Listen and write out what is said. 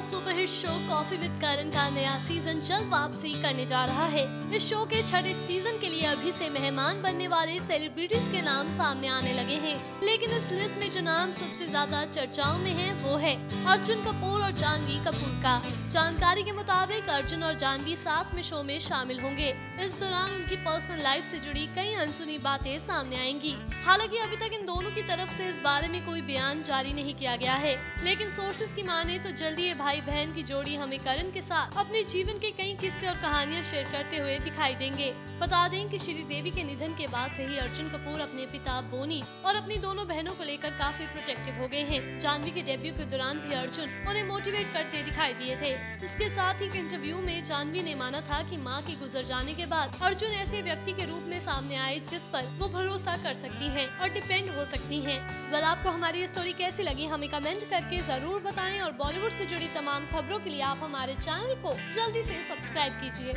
Show coffee with Karan का नया season जल्द वापसी करने जा रहा है। इस शो के छठे सीज़न के लिए अभी से मेहमान बनने वाले सेलिब्रिटीज के नाम सामने आने लगे हैं। लेकिन इस लिस्ट में जो नाम सबसे ज़्यादा चर्चाओं में है, वो है अर्जुन कपूर और जानवी कपूर का। जानकारी के मुताबिक अर्जुन और जानवी साथ में शो में शामिल होंगे। इस दौरान उनकी पर्सनल लाइफ से जुड़ी कई अनसुनी बातें सामने आएँगी। हालाँकि अभी तक इन दोनों की तरफ़ से इस बारे में कोई बयान जारी नहीं किया गया है। लेकिन सोर्सेज की माने तो जल्दी ये भाई बहन की जोड़ी हमें करण के साथ अपने जीवन के कई किस्से और कहानियाँ शेयर करते हुए दिखाई देंगे। बता दें की श्री देवी के निधन के बाद ऐसी ही अर्जुन कपूर अपने पिता बोनी और अपनी दोनों बहनों को लेकर काफ़ी प्रोटेक्टिव हो गए हैं। जानवी के डेब्यू के दौरान भी अर्जुन उन्हें मोटिवेट करते दिखाई दिए थे। इसके साथ ही इंटरव्यू में जानवी ने माना था की माँ के गुजर जाने के बाद अर्जुन ऐसे व्यक्ति के रूप में सामने आए जिस पर वो भरोसा कर सकती हैं और डिपेंड हो सकती हैं। वेल आपको हमारी स्टोरी कैसी लगी हमें कमेंट करके ज़रूर बताएँ और बॉलीवुड से जुड़ी तमाम खबरों के लिए आप हमारे चैनल को जल्दी से सब्सक्राइब कीजिए